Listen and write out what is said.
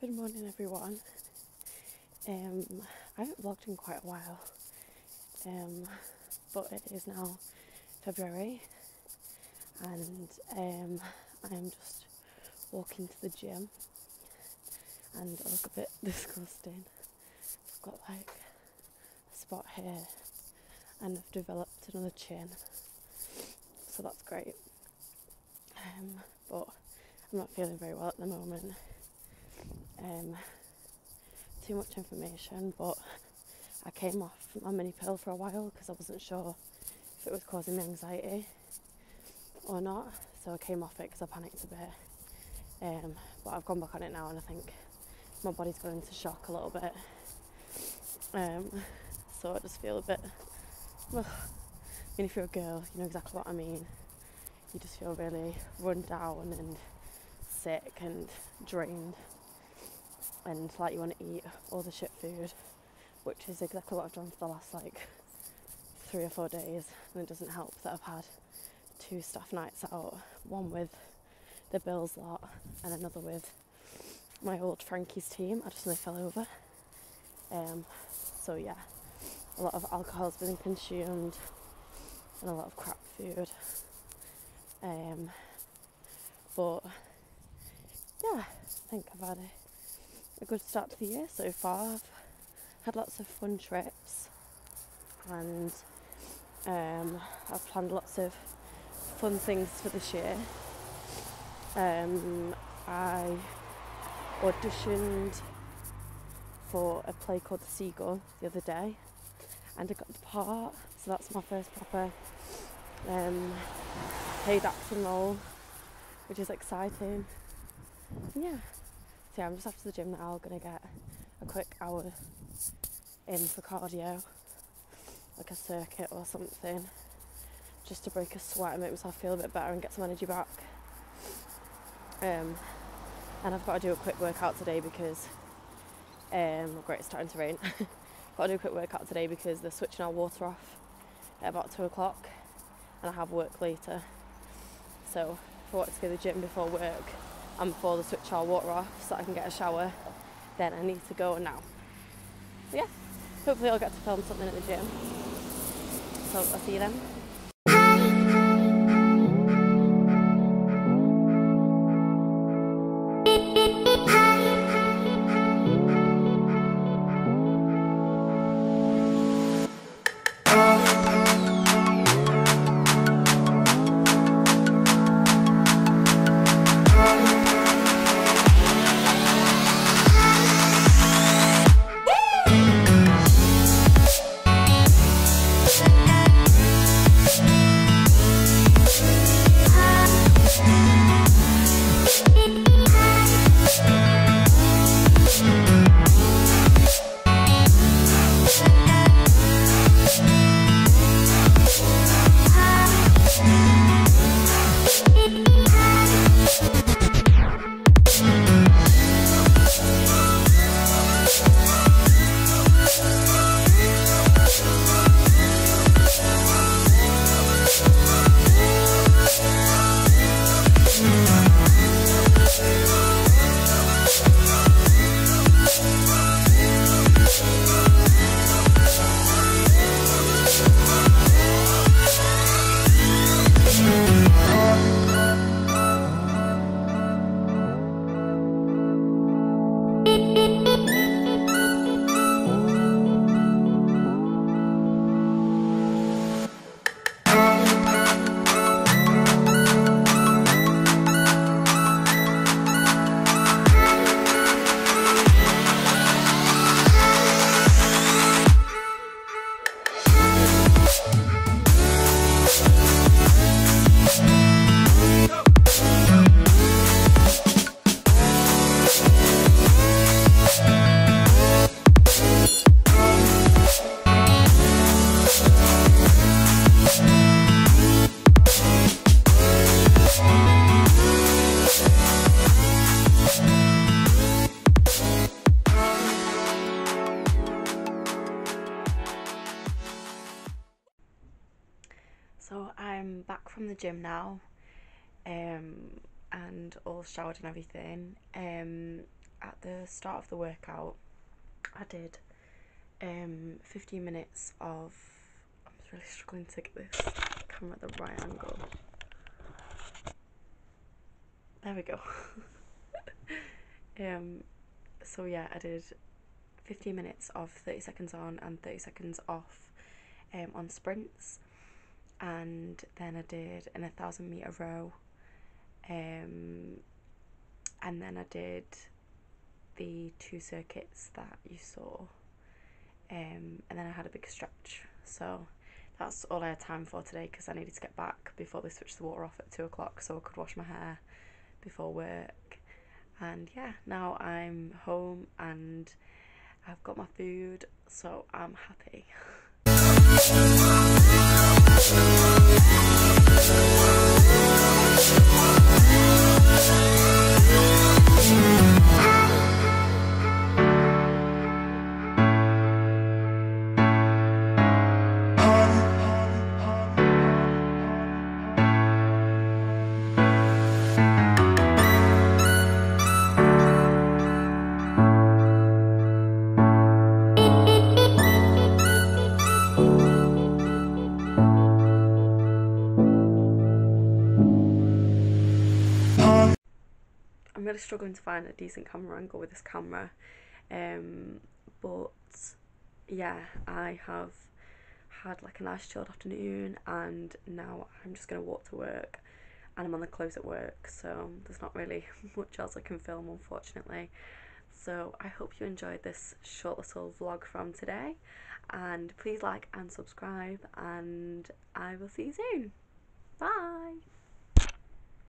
Good morning, everyone. Um, I haven't vlogged in quite a while, um, but it is now February, and um, I am just walking to the gym, and I look a bit disgusting. I've got like a spot here, and I've developed another chin, so that's great. Um, but I'm not feeling very well at the moment um, too much information, but I came off my mini pill for a while because I wasn't sure if it was causing me anxiety or not. So I came off it because I panicked a bit. Um, but I've gone back on it now, and I think my body's going into shock a little bit. Um, so I just feel a bit. Ugh. I mean, if you're a girl, you know exactly what I mean. You just feel really run down and sick and drained and like you want to eat all the shit food, which is exactly what I've done for the last like three or four days. And it doesn't help that I've had two staff nights out, one with the Bills lot and another with my old Frankie's team. I just nearly fell over. Um, so yeah, a lot of alcohol's been consumed and a lot of crap food. Um, but yeah, I think I've had a a good start to the year so far. I've had lots of fun trips and um, I've planned lots of fun things for this year. Um, I auditioned for a play called The Seagull the other day and I got the part, so that's my first proper um, paid acting role, which is exciting. yeah so yeah, I'm just after the gym now, gonna get a quick hour in for cardio, like a circuit or something, just to break a sweat and make myself feel a bit better and get some energy back. Um, and I've got to do a quick workout today because, um, great, it's starting to rain. got to do a quick workout today because they're switching our water off at about two o'clock, and I have work later. So if I want to go to the gym before work, and before the switch our water off so I can get a shower, then I need to go now. Yeah, hopefully I'll get to film something at the gym. So I'll see you then. From the gym now, um, and all showered and everything. Um, at the start of the workout, I did um 15 minutes of. I'm really struggling to get this camera at the right angle. There we go. um, so yeah, I did 15 minutes of 30 seconds on and 30 seconds off um, on sprints, and then I did an 1000 meter row, um, and then I did the two circuits that you saw, um, and then I had a big stretch. So that's all I had time for today because I needed to get back before they switched the water off at two o'clock so I could wash my hair before work. And yeah, now I'm home and I've got my food, so I'm happy. really struggling to find a decent camera angle with this camera. Um, but yeah, I have had like a nice chilled afternoon and now I'm just going to walk to work and I'm on the close at work so there's not really much else I can film unfortunately. So I hope you enjoyed this short little vlog from today and please like and subscribe and I will see you soon. Bye!